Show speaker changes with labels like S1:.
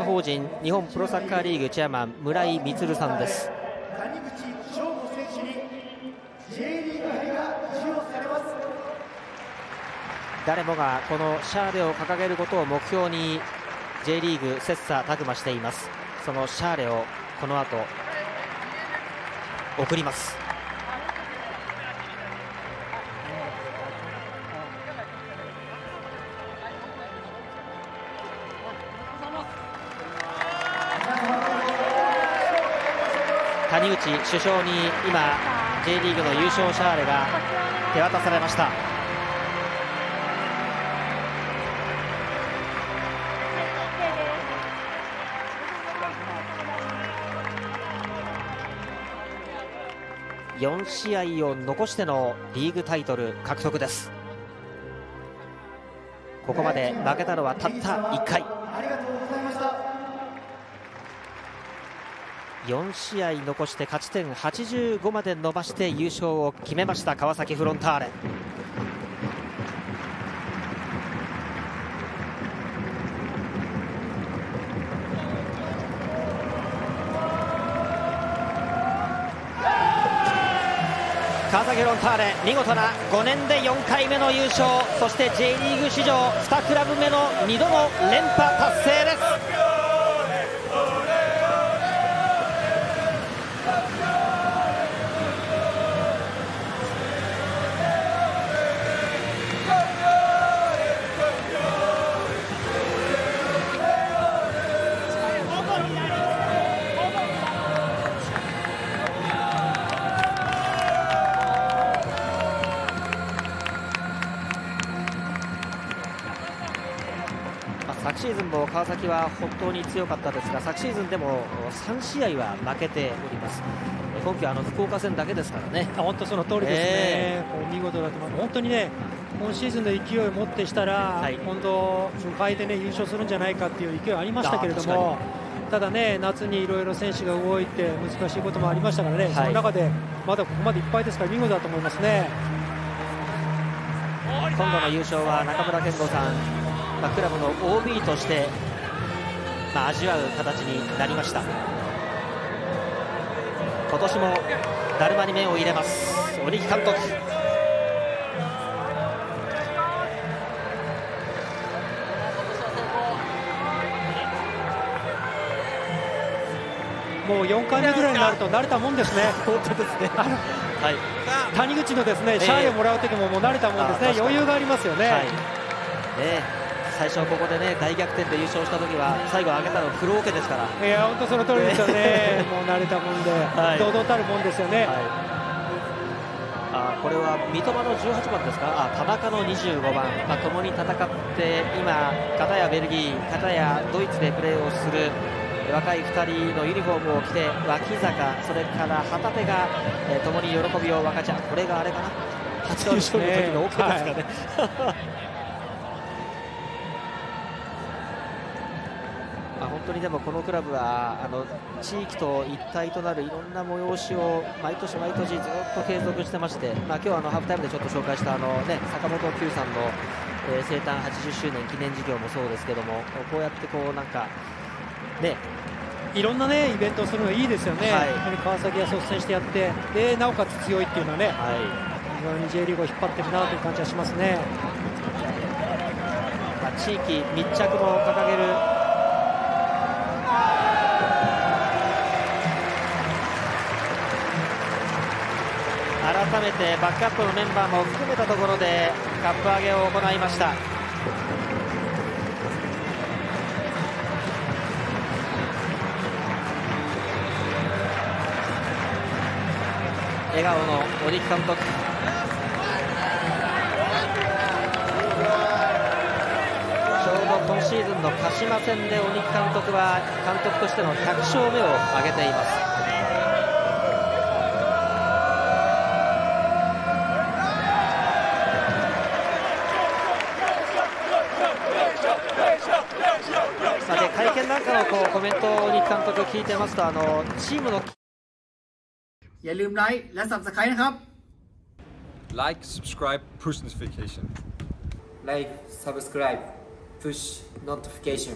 S1: 法人日本プロサッカーリーグチェアマン村井充さんです。
S2: 谷口翔吾選手に J リーグ杯が授与されます。
S1: 誰もがこのシャーレを掲げることを目標に J リーグ切磋琢磨しています。そのシャーレをこの後送ります。谷口首相に今 J リーグの優勝シャーレが手渡されました。4試合を残してのリーグタイトル獲得です。ここまで負けたのはたった1回。4試合残して勝ち点85まで伸ばして優勝を決めました川崎フロンターレ。川崎フロンターレ見事な5年で4回目の優勝そして J リーグ史上2クラブ目の2度の連覇達成です。シーズンも川崎は本当に強かったですが昨シーズンでも3試合は負けております。え今季はあの福岡戦だけですからね。
S3: 本当その通りですね、
S1: え
S3: こう見事だと思います、本当にね、今シーズンの勢いを持ってしたら、
S1: はい。
S3: 本当、無敗でね優勝するんじゃないかっていう勢いありましたけれども、ただね、夏にいろいろ選手が動いて、難しいこともありましたからね、
S1: い。
S3: その中でまだここまでいっぱいですから、見事だと思いますね。
S1: 今度の優勝は中村健吾さん、まあ、クラブの OB として、まあ、味わう形になりました。今年もだるまに目を入れます。鬼木監督。
S3: もう4回目ぐらいになると慣れたもんですね、
S1: 本当ですね。はい。
S3: 谷口のですね
S1: ええ。
S3: シャーレをもらう時ももう慣れたもんですね、余裕がありますよね。
S1: はい。ね最初ここでね大逆転で優勝した時は最後上げたの黒桶ですから。
S3: いや本当その通りですよね、もう慣れたもんで、
S1: はい。
S3: 堂々たるもんですよね。
S1: あこれは三笘の18番ですか、あ田中の25番、まあ、共に戦って、今、片やベルギー、片やドイツでプレーをする若い2人のユニフォームを着て、脇坂、それから旗手が、えー共に喜びを分かち合う、これがあれかな、初優勝の時の桶ですかね。まあ、当にでもこのクラブはあの地域と一体となるいろんな催しを毎年毎年ずっと継続してまして、まあ、今日はあのハーフタイムでちょっと紹介したあの、ね、坂本九さんの、えー生誕80周年記念事業もそうですけどもこうやってこうなんかね。
S3: いろんなねイベントをするのいいですよね、
S1: はい。
S3: 本当に川崎が率先してやって、でなおかつ強いっていうのはね、
S1: はい。
S3: 非常に J リーグを引っ張ってるなという感じがしますね。
S1: まあ、地域密着も掲げる改めてバックアップのメンバーも含めたところでカップ上げを行いました。笑顔の鬼木監督。ちょうど今シーズンの鹿島戦で鬼木監督は監督としての100勝目を挙げていますさて会見なんかのこうコメントを鬼木監督聞いてますとあのチームの
S2: อย่าลืมไลค์และ Subscribe นะครับ
S4: Like, subscribe, push notification.
S1: Like, subscribe, push notification